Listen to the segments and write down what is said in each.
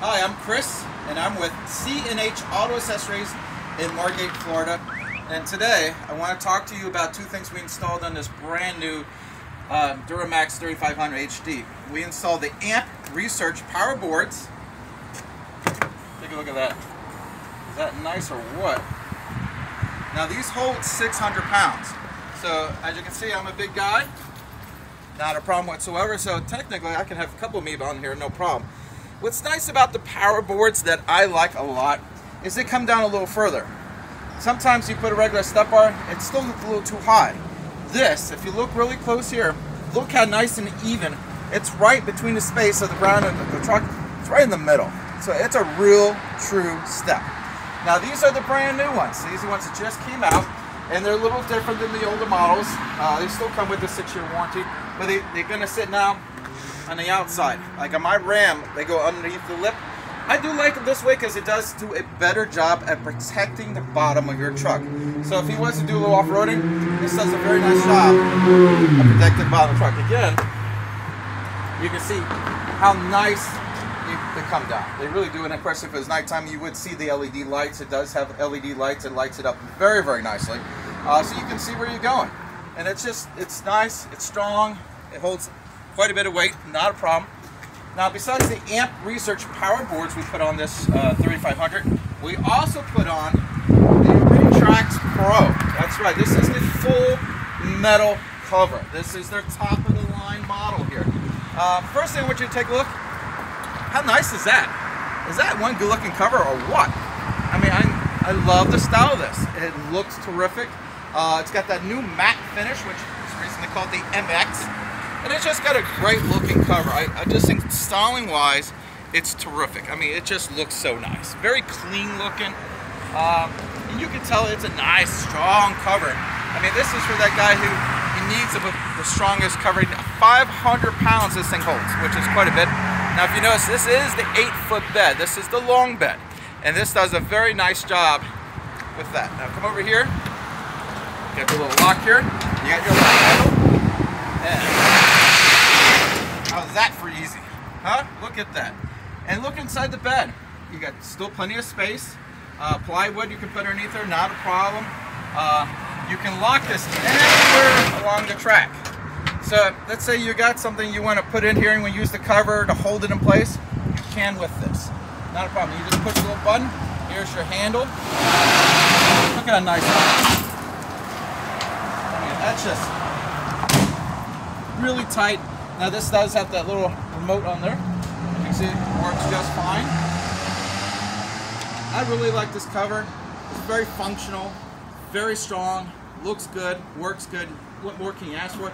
Hi, I'm Chris, and I'm with C&H Auto Accessories in Margate, Florida. And today, I want to talk to you about two things we installed on this brand new uh, Duramax 3500 HD. We installed the AMP Research power boards. Take a look at that. Is that nice or what? Now these hold 600 pounds. So as you can see, I'm a big guy. Not a problem whatsoever. So technically, I can have a couple of me on here, no problem. What's nice about the power boards that I like a lot is they come down a little further. Sometimes you put a regular step bar, it still looks a little too high. This, if you look really close here, look how nice and even. It's right between the space of the ground and the, the truck. It's right in the middle. So it's a real, true step. Now these are the brand new ones. These are the ones that just came out and they're a little different than the older models. Uh, they still come with a six-year warranty, but they, they're gonna sit now on the outside. Like on my Ram, they go underneath the lip. I do like it this way because it does do a better job at protecting the bottom of your truck. So if he wants to do a little off-roading, this does a very nice job of protecting the bottom of the truck. Again, you can see how nice they come down. They really do, and of course if it's nighttime you would see the LED lights. It does have LED lights. It lights it up very, very nicely. Uh, so you can see where you're going. And it's just, it's nice, it's strong, it holds quite a bit of weight, not a problem. Now, besides the AMP Research power boards we put on this uh, 3500, we also put on the Retrax Pro. That's right, this is the full metal cover. This is their top of the line model here. Uh, first thing I want you to take a look, how nice is that? Is that one good looking cover or what? I mean, I, I love the style of this. It looks terrific. Uh, it's got that new matte finish, which is recently called the MX. And it's just got a great looking cover. I, I just think styling wise, it's terrific. I mean, it just looks so nice. Very clean looking. Um, and you can tell it's a nice, strong cover. I mean, this is for that guy who he needs the, the strongest cover. 500 pounds this thing holds, which is quite a bit. Now, if you notice, this is the eight foot bed. This is the long bed. And this does a very nice job with that. Now, come over here. Got your little lock here. You got your little handle. And How's that for easy? Huh? Look at that. And look inside the bed. You got still plenty of space. Uh, plywood you can put underneath there, not a problem. Uh, you can lock this anywhere along the track. So let's say you got something you want to put in here and we use the cover to hold it in place. You can with this. Not a problem. You just push the little button. Here's your handle. Look at how nice is. I mean, that's just really tight. Now this does have that little remote on there. You can see it works just fine. I really like this cover. It's very functional, very strong, looks good, works good. What more can you ask for?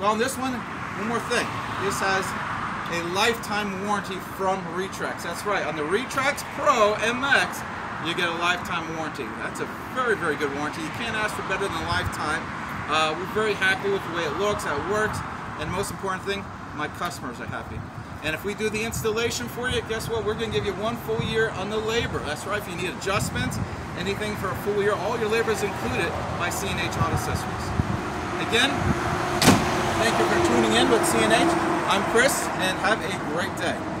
Well, on this one, one more thing. This has a lifetime warranty from Retrax. That's right, on the Retrax Pro MX, you get a lifetime warranty. That's a very, very good warranty. You can't ask for better than a lifetime. Uh, we're very happy with the way it looks, how it works. And most important thing, my customers are happy. And if we do the installation for you, guess what? We're going to give you one full year on the labor. That's right. If you need adjustments, anything for a full year, all your labor is included by C&H Auto Accessories. Again, thank you for tuning in with C&H. I'm Chris, and have a great day.